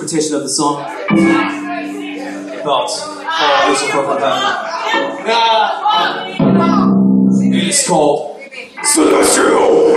interpretation of the song. About Paul Lucifer from heaven. It is called Celestial